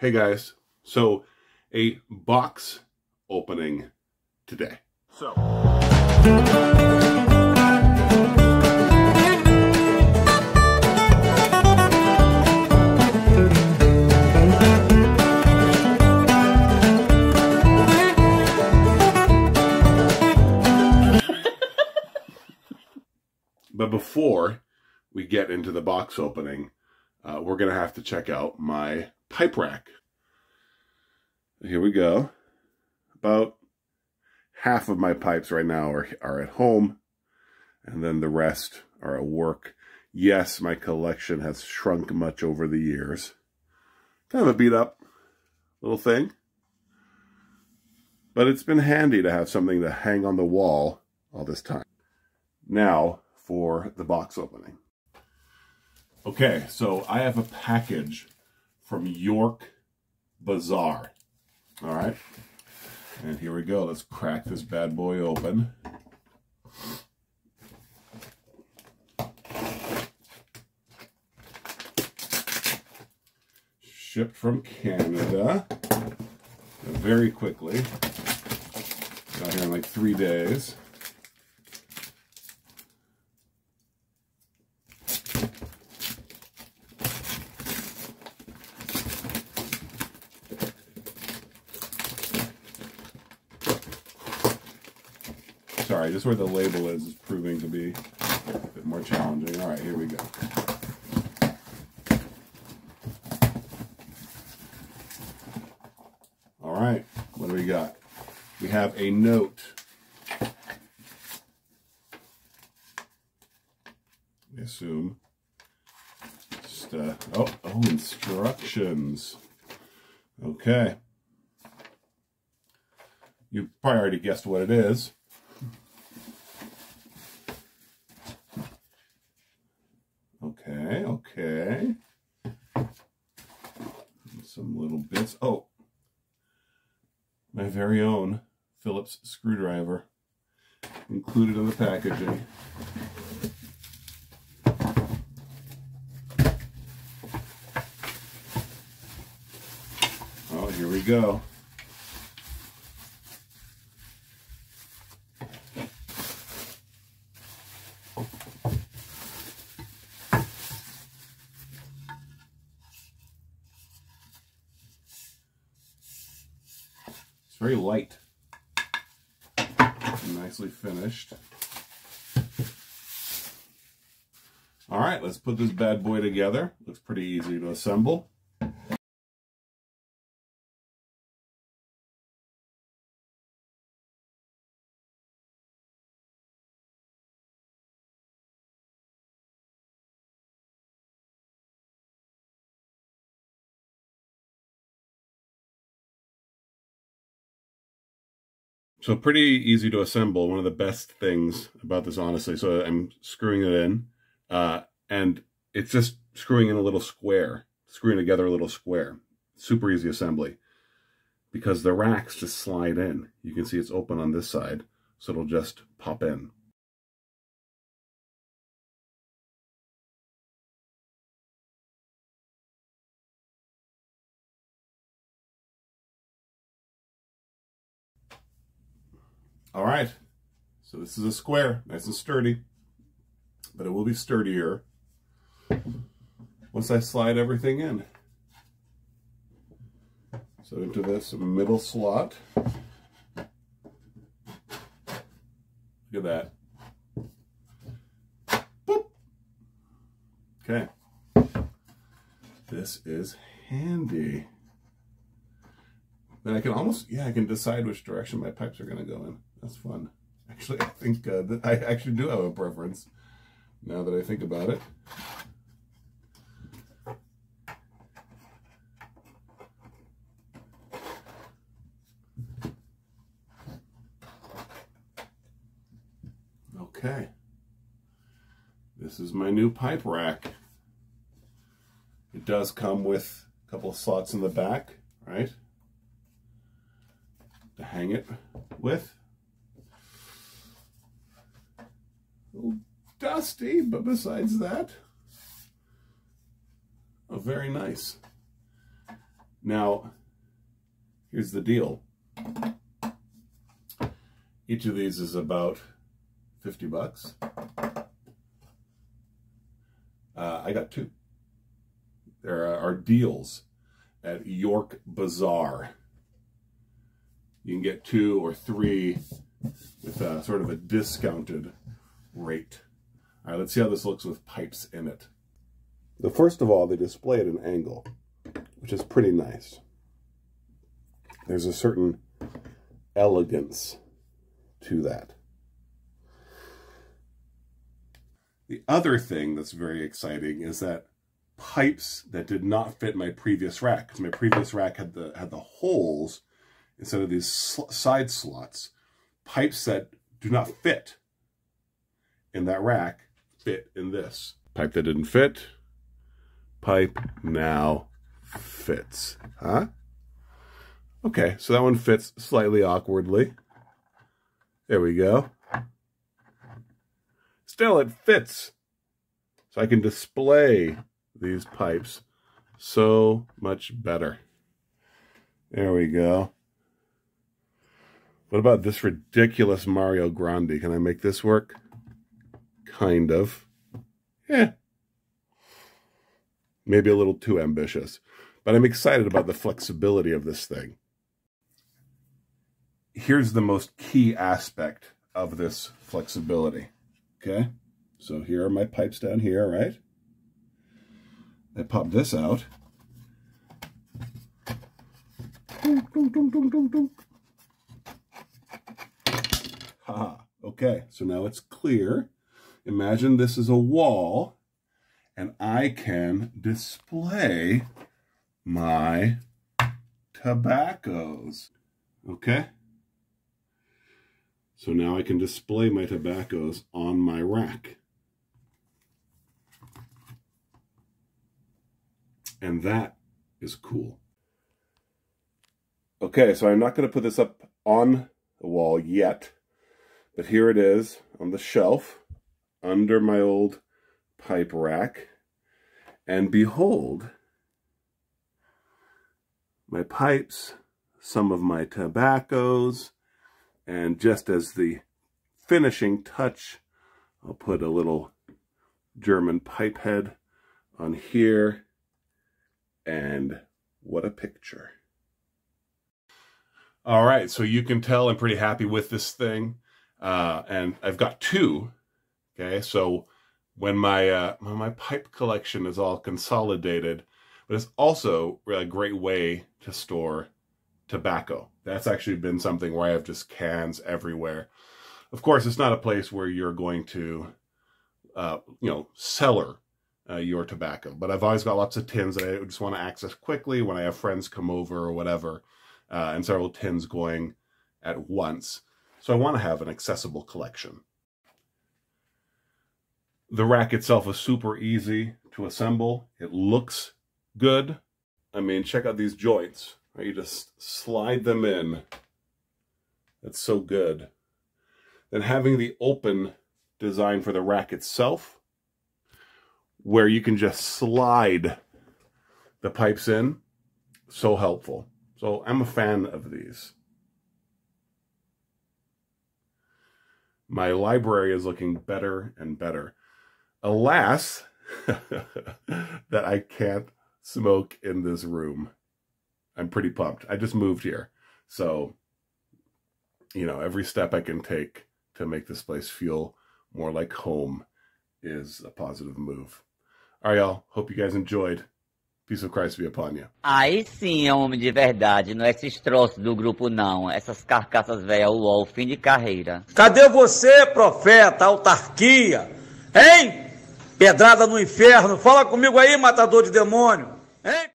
Hey guys, so a box opening today. So. but before we get into the box opening, uh, we're going to have to check out my pipe rack. Here we go. About half of my pipes right now are, are at home, and then the rest are at work. Yes, my collection has shrunk much over the years. Kind of a beat up little thing. But it's been handy to have something to hang on the wall all this time. Now for the box opening. Okay, so I have a package from York Bazaar. All right. And here we go. Let's crack this bad boy open. Shipped from Canada very quickly. Got here in like three days. Sorry, just where the label is is proving to be a bit more challenging. All right, here we go. All right, what do we got? We have a note. I assume. Just, uh, oh, oh, instructions. Okay. You probably already guessed what it is. Okay, okay. Some little bits. Oh, my very own Phillips screwdriver included in the packaging. Oh, here we go. It's very light. Nicely finished. All right, let's put this bad boy together. Looks pretty easy to assemble. So pretty easy to assemble. One of the best things about this, honestly. So I'm screwing it in, uh, and it's just screwing in a little square, screwing together a little square. Super easy assembly because the racks just slide in. You can see it's open on this side, so it'll just pop in. All right, so this is a square, nice and sturdy, but it will be sturdier once I slide everything in. So into this middle slot, look at that. Boop. Okay, this is handy. Then I can almost, yeah, I can decide which direction my pipes are going to go in. That's fun. Actually, I think uh, that I actually do have a preference now that I think about it. Okay. This is my new pipe rack. It does come with a couple slots in the back, right? To hang it with. Little dusty, but besides that, oh, very nice. Now, here's the deal. Each of these is about 50 bucks. Uh, I got two. There are deals at York Bazaar. You can get two or three with a, sort of a discounted rate. All right, let's see how this looks with pipes in it. The first of all, they display at an angle, which is pretty nice. There's a certain elegance to that. The other thing that's very exciting is that pipes that did not fit my previous rack, because my previous rack had the had the holes instead of these sl side slots. Pipes that do not fit in that rack fit in this. Pipe that didn't fit, pipe now fits. Huh? Okay, so that one fits slightly awkwardly. There we go. Still, it fits. So I can display these pipes so much better. There we go. What about this ridiculous Mario Grande? Can I make this work? Kind of. Yeah. Maybe a little too ambitious. But I'm excited about the flexibility of this thing. Here's the most key aspect of this flexibility. Okay? So here are my pipes down here, right? I pop this out. Ha, okay, so now it's clear. Imagine this is a wall, and I can display my tobaccos. Okay? So now I can display my tobaccos on my rack. And that is cool. Okay, so I'm not going to put this up on the wall yet, but here it is on the shelf under my old pipe rack. And behold, my pipes, some of my tobaccos, and just as the finishing touch, I'll put a little German pipe head on here and what a picture. All right, so you can tell I'm pretty happy with this thing. Uh, and I've got two. Okay, so when my uh, when my pipe collection is all consolidated, but it's also a great way to store tobacco. That's actually been something where I have just cans everywhere. Of course, it's not a place where you're going to, uh, you know, cellar uh, your tobacco. But I've always got lots of tins that I just want to access quickly when I have friends come over or whatever, uh, and several tins going at once. So I want to have an accessible collection. The rack itself is super easy to assemble. It looks good. I mean, check out these joints. Right? You just slide them in. That's so good. Then having the open design for the rack itself where you can just slide the pipes in. So helpful. So I'm a fan of these. My library is looking better and better. Alas, that I can't smoke in this room. I'm pretty pumped. I just moved here. So, you know, every step I can take to make this place feel more like home is a positive move. All right, y'all. Hope you guys enjoyed. Peace of Christ be upon you. Aí sim é um homem de verdade, não é esses troços do grupo, não. Essas carcaças velhas, o fim de carreira. Cadê você, profeta, autarquia? Hein? Pedrada no inferno. Fala comigo aí, matador de demônio. Hein?